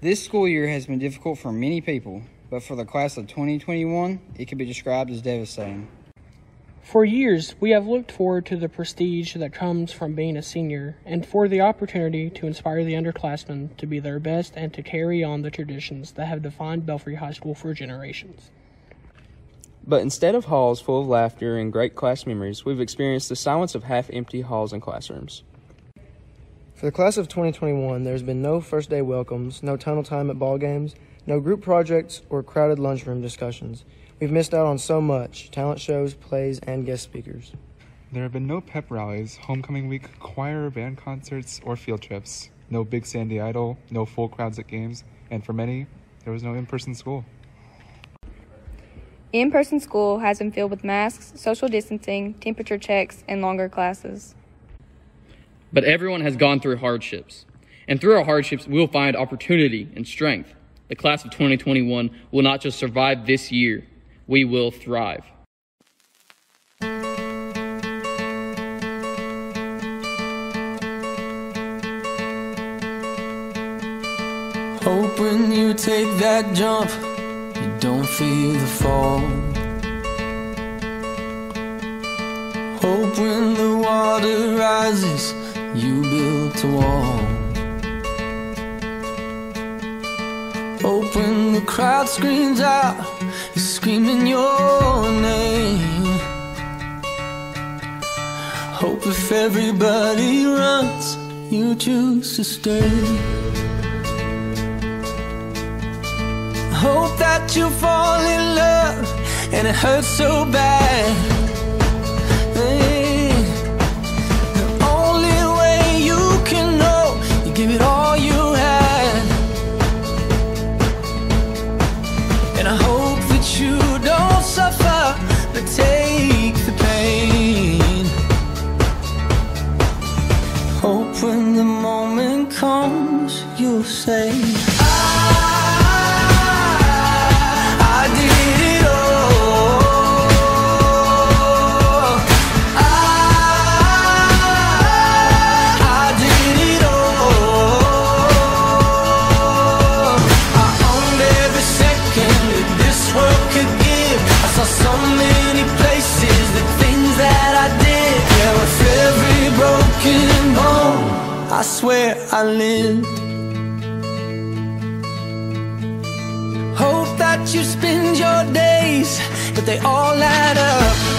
This school year has been difficult for many people, but for the class of 2021, it can be described as devastating. For years, we have looked forward to the prestige that comes from being a senior and for the opportunity to inspire the underclassmen to be their best and to carry on the traditions that have defined Belfry High School for generations. But instead of halls full of laughter and great class memories, we've experienced the silence of half empty halls and classrooms. For the class of 2021, there's been no first day welcomes, no tunnel time at ball games, no group projects, or crowded lunchroom discussions. We've missed out on so much talent shows, plays, and guest speakers. There have been no pep rallies, homecoming week, choir, band concerts, or field trips. No Big Sandy Idol, no full crowds at games, and for many, there was no in person school. In person school has been filled with masks, social distancing, temperature checks, and longer classes. But everyone has gone through hardships. And through our hardships, we will find opportunity and strength. The class of 2021 will not just survive this year, we will thrive. Hope when you take that jump, you don't feel the fall. Hope when the water rises you built a wall. Hope when the crowd screams out, you're screaming your name. Hope if everybody runs, you choose to stay. Hope that you fall in love and it hurts so bad. I lived. Hope that you spend your days But they all add up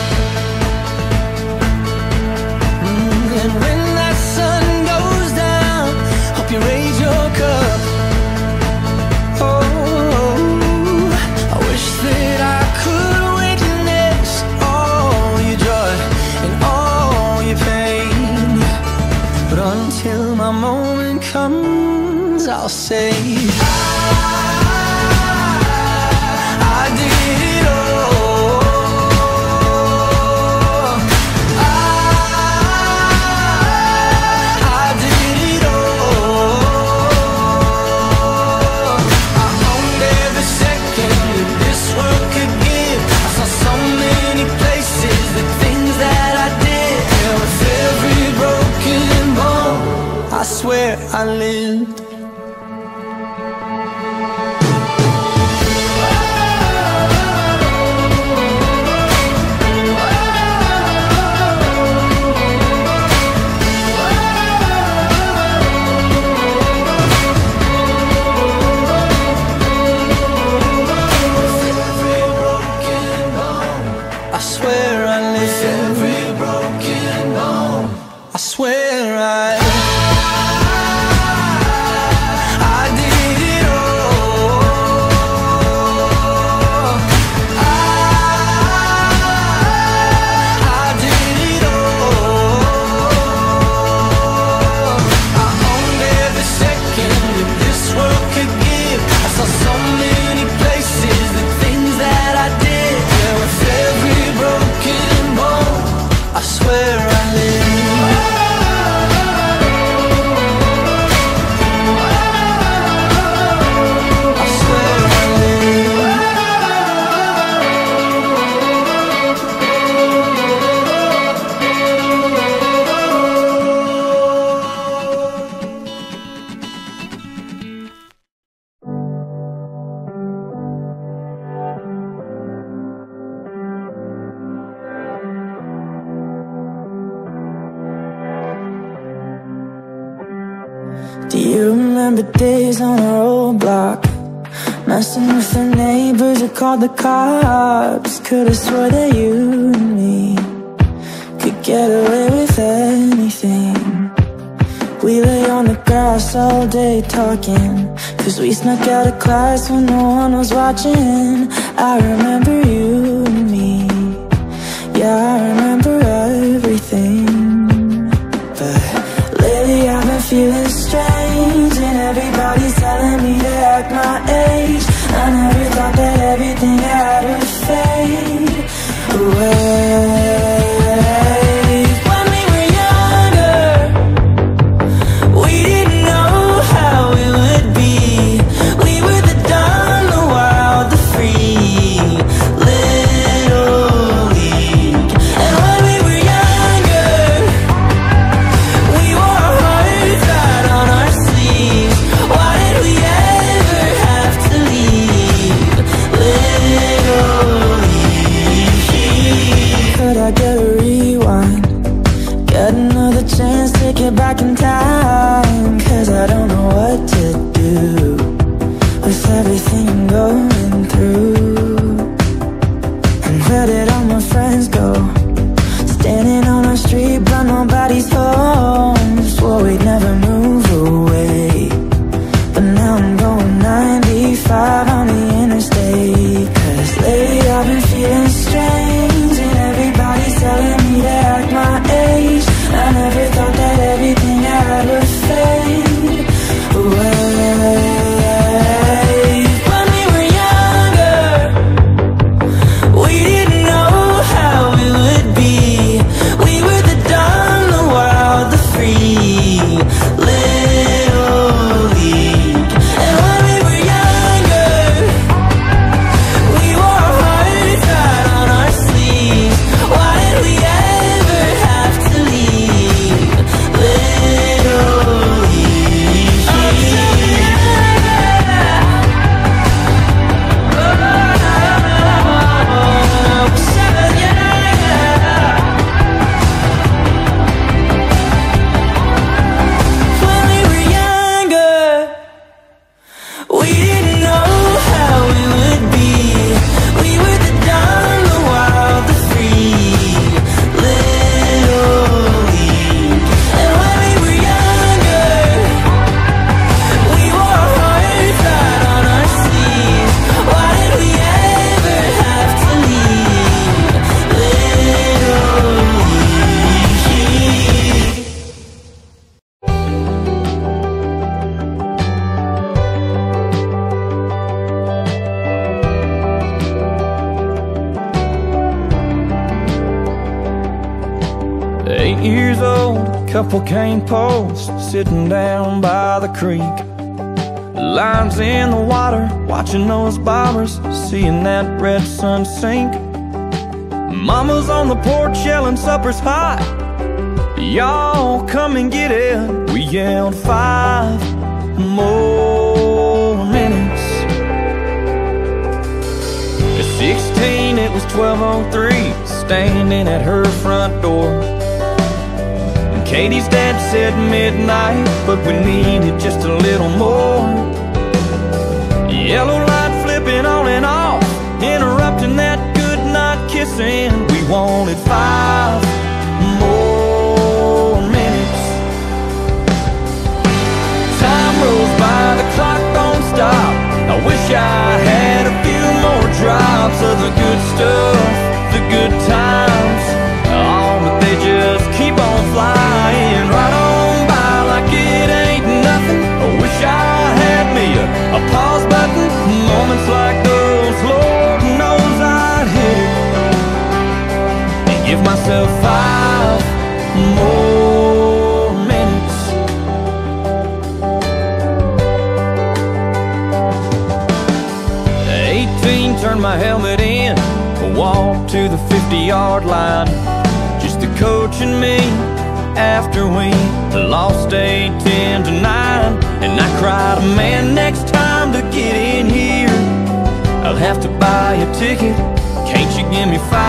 You remember days on a roadblock Messing with the neighbors, you called the cops. Could've swore that you and me Could get away with anything. We lay on the grass all day talking Cause we snuck out of class when no one was watching. I remember you and me. Yeah, I remember Couple cane poles sitting down by the creek. Lines in the water, watching those bobbers, seeing that red sun sink. Mama's on the porch yelling, supper's hot. Y'all come and get it. We yelled five more minutes. At 16, it was 1203, standing at her front door. Katie's dad said midnight, but we needed just a little more. Yellow light flipping on and off, interrupting that good night kissing. We wanted five more minutes. Time rolls by, the clock don't stop. I wish I had a few more drops of the good stuff, the good times. flying right it. Can't you give me five?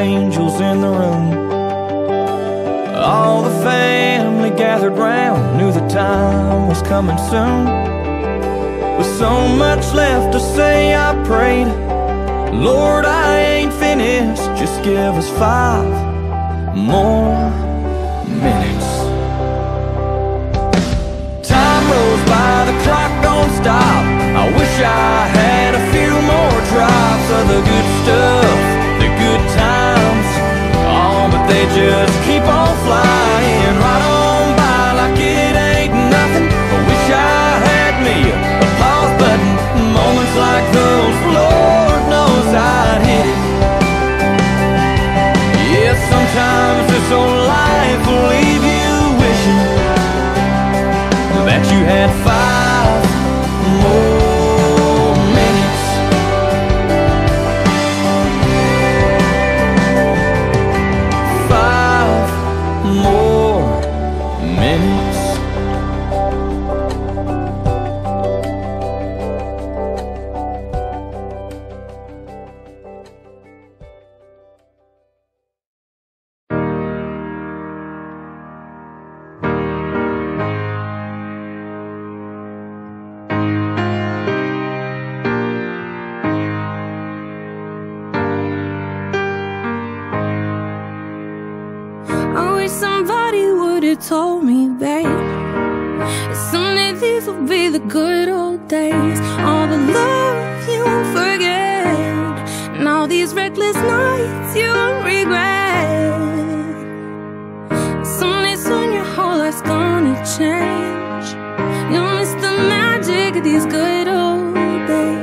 angels in the room. All the family gathered round, knew the time was coming soon. With so much left to say, I prayed, Lord, I ain't finished, just give us five more minutes. Time rolls by, the clock don't stop. I wish I had a few more drops of the good stuff. Just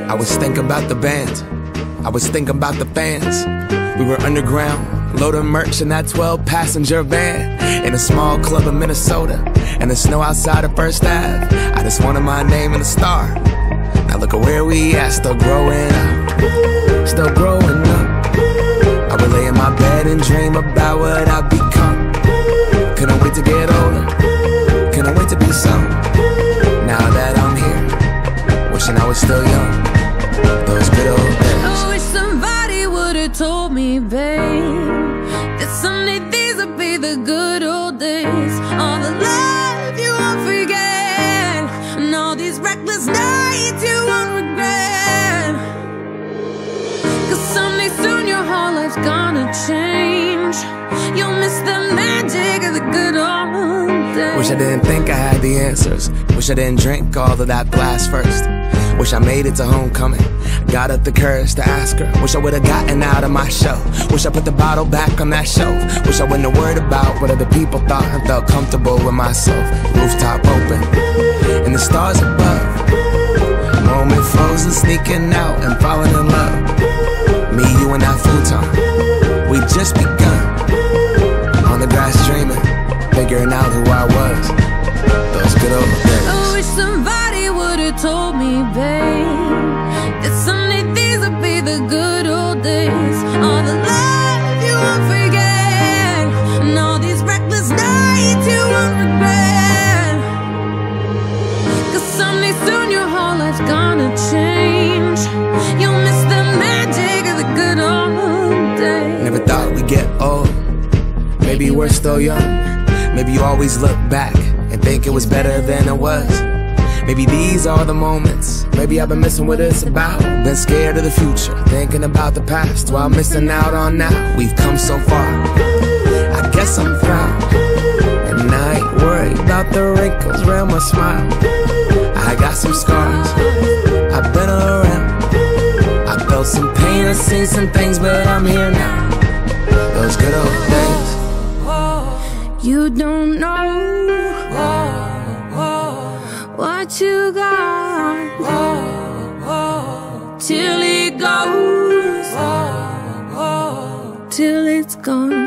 I was thinking about the band. I was thinking about the fans. We were underground, loaded merch in that 12 passenger van. In a small club in Minnesota, and the snow outside of First Ave. I just wanted my name in the star. Now look at where we at, still growing up. Still growing up. I would lay in my bed and dream about what I've become. Couldn't wait to get older. Couldn't wait to be some. Wishing I was still young. Those good old days. I wish somebody would have told me, babe, that someday these would be the good old days. All the love you won't forget, and all these reckless nights you won't regret. Cause someday soon your whole life's gonna change. You'll miss the magic of the good old days. Wish I didn't think I had the answers. Wish I didn't drink all of that glass first. Wish I made it to homecoming. Got up the courage to ask her. Wish I would've gotten out of my show. Wish I put the bottle back on that shelf. Wish I wouldn't have worried about what other people thought and felt comfortable with myself. Rooftop open, and the stars above. Moment frozen, sneaking out and falling in love. Me, you, and that futon. We just begun. On the grass dreaming, figuring out who I was. Good old days. I wish somebody would have told me, babe, that someday these would be the good old days. All the love you won't forget, and all these reckless nights you won't regret. Cause someday soon your whole life's gonna change. You'll miss the magic of the good old days. Never thought we'd get old. Maybe we're still young. Maybe you always look back and think it was better than it was. Maybe these are the moments. Maybe I've been missing what it's about. Been scared of the future, thinking about the past while missing out on now. We've come so far. I guess I'm proud. And I ain't worried about the wrinkles around my smile. I got some scars. I've been around. I felt some pain, I've seen some things, but I'm here now. Those good old days. You don't know what you got till it goes, till it's gone.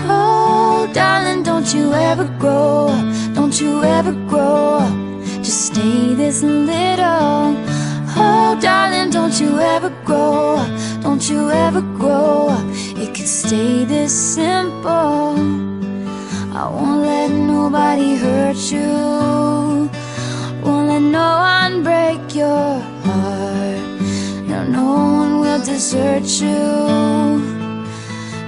Oh, darling, don't you ever grow up, don't you ever grow up. Just stay this little. Oh, darling, don't you ever grow up, don't you ever grow up. It could stay this simple. I won't let nobody hurt you. Won't let no one break your heart. No, no one will desert you.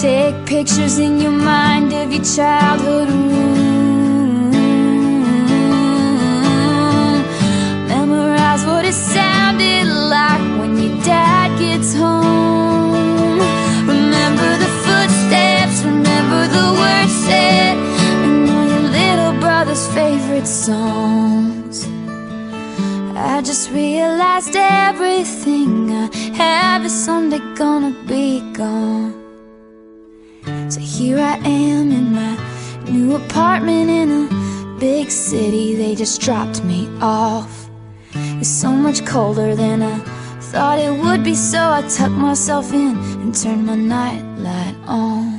Take pictures in your mind of your childhood room. Just dropped me off. It's so much colder than I thought it would be, so I tucked myself in and turned my nightlight on.